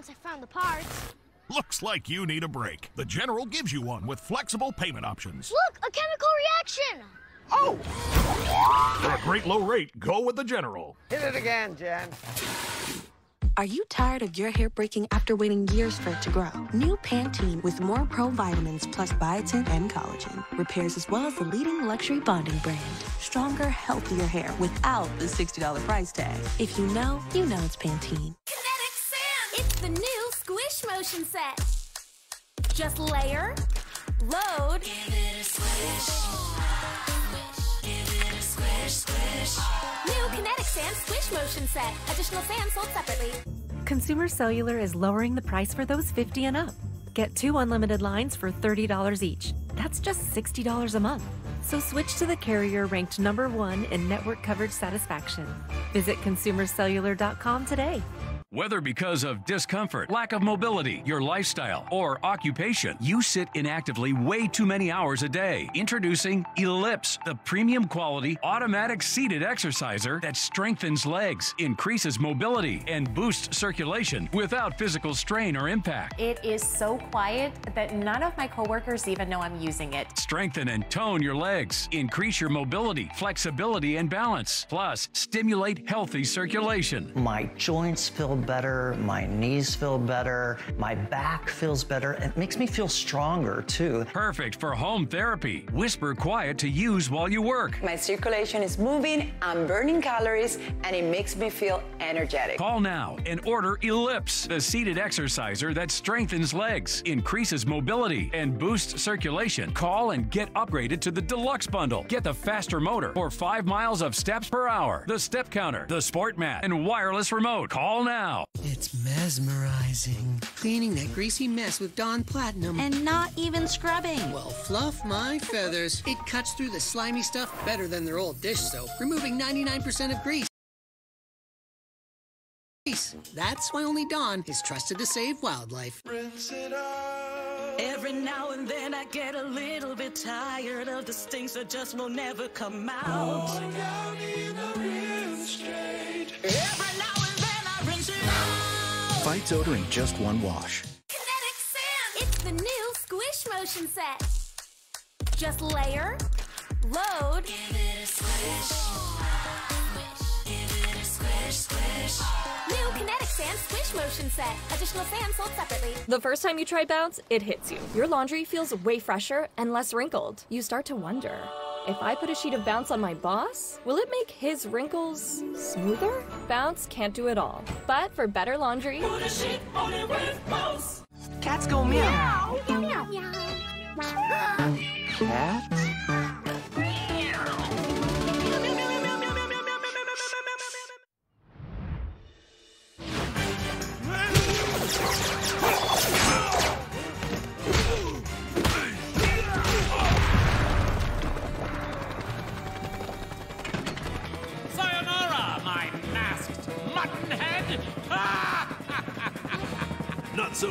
once I found the parts. Looks like you need a break. The General gives you one with flexible payment options. Look, a chemical reaction! Oh! For a great low rate, go with the General. Hit it again, Jen. Are you tired of your hair breaking after waiting years for it to grow? New Pantene with more pro vitamins plus biotin and collagen repairs as well as the leading luxury bonding brand. Stronger, healthier hair without the $60 price tag. If you know, you know it's Pantene. Kinetic Sand! It's the new Squish Motion set. Just layer, load, give it a squish. Sand Squish Motion set. Additional sold separately. Consumer Cellular is lowering the price for those 50 and up. Get two unlimited lines for $30 each. That's just $60 a month. So switch to the carrier ranked number one in network coverage satisfaction. Visit consumercellular.com today. Whether because of discomfort, lack of mobility, your lifestyle, or occupation, you sit inactively way too many hours a day. Introducing Ellipse, the premium quality automatic seated exerciser that strengthens legs, increases mobility, and boosts circulation without physical strain or impact. It is so quiet that none of my coworkers even know I'm using it. Strengthen and tone your legs, increase your mobility, flexibility, and balance. Plus, stimulate healthy circulation. My joints feel better, my knees feel better, my back feels better. It makes me feel stronger too. Perfect for home therapy. Whisper quiet to use while you work. My circulation is moving, I'm burning calories, and it makes me feel energetic. Call now and order Ellipse, the seated exerciser that strengthens legs, increases mobility, and boosts circulation. Call and get upgraded to the deluxe bundle. Get the faster motor for five miles of steps per hour, the step counter, the sport mat, and wireless remote. Call now. It's mesmerizing. Cleaning that greasy mess with Dawn Platinum. And not even scrubbing. Well, fluff my feathers. It cuts through the slimy stuff better than their old dish soap, removing 99% of grease. That's why only Dawn is trusted to save wildlife. Every now and then I get a little bit tired of the stinks that just will never come out. Every Fights odor in just one wash. Kinetic Sand! It's the new Squish Motion set. Just layer, load, give it a squish. Give it a squish, squish. New Kinetic Sand Squish Motion set. Additional sand sold separately. The first time you try Bounce, it hits you. Your laundry feels way fresher and less wrinkled. You start to wonder if I put a sheet of Bounce on my boss, will it make his wrinkles smoother? Bounce can't do it all. But for better laundry, Put a sheet on it with Bounce. Cats go meow. Meow, meow, meow. Cats? Not so